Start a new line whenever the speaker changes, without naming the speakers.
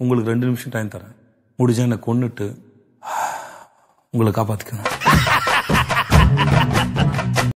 உங்களுக்கு ரெண்டு நிமிஷம் டைம் தரேன். முடிஞ்சா என்னை கொண்டுட்டு உங்களை காப்பாற்றிக்கணும்